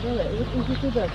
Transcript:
对，就是这个。